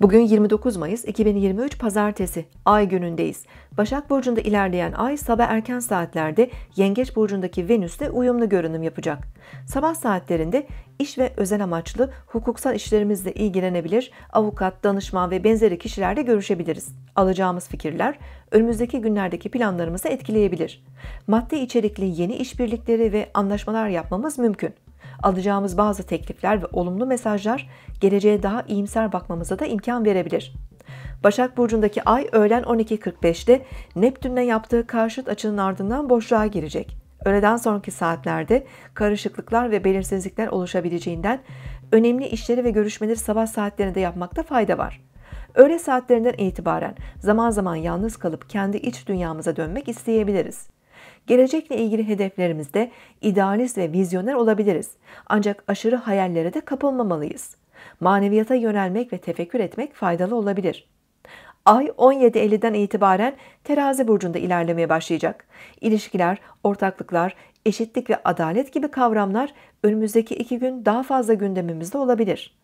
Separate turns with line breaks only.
Bugün 29 Mayıs 2023 Pazartesi Ay günündeyiz. Başak Burcu'nda ilerleyen Ay sabah erken saatlerde Yengeç Burcu'ndaki Venüs'le uyumlu görünüm yapacak. Sabah saatlerinde iş ve özel amaçlı hukuksal işlerimizle ilgilenebilir, avukat, danışman ve benzeri kişilerle görüşebiliriz. Alacağımız fikirler önümüzdeki günlerdeki planlarımızı etkileyebilir. Maddi içerikli yeni işbirlikleri ve anlaşmalar yapmamız mümkün alacağımız bazı teklifler ve olumlu mesajlar geleceğe daha iyimser bakmamıza da imkan verebilir. Başak Burcu'ndaki ay öğlen 12.45'te Neptün'le yaptığı karşıt açının ardından boşluğa girecek. Öğleden sonraki saatlerde karışıklıklar ve belirsizlikler oluşabileceğinden önemli işleri ve görüşmeleri sabah saatlerinde yapmakta fayda var. Öğle saatlerinden itibaren zaman zaman yalnız kalıp kendi iç dünyamıza dönmek isteyebiliriz. Gelecekle ilgili hedeflerimizde idealist ve vizyoner olabiliriz. Ancak aşırı hayallere de kapılmamalıyız. Maneviyata yönelmek ve tefekkür etmek faydalı olabilir. Ay 17.50'den itibaren terazi burcunda ilerlemeye başlayacak. İlişkiler, ortaklıklar, eşitlik ve adalet gibi kavramlar önümüzdeki iki gün daha fazla gündemimizde olabilir.